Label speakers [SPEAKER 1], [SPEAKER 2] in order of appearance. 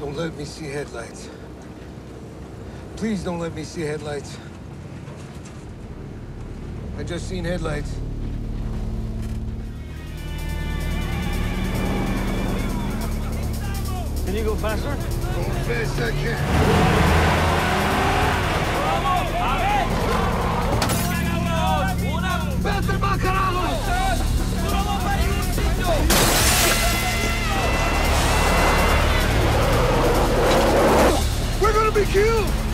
[SPEAKER 1] Don't let me see headlights. Please don't let me see headlights. I just seen headlights.
[SPEAKER 2] Can you go faster?
[SPEAKER 1] Go fast I can. barbecue!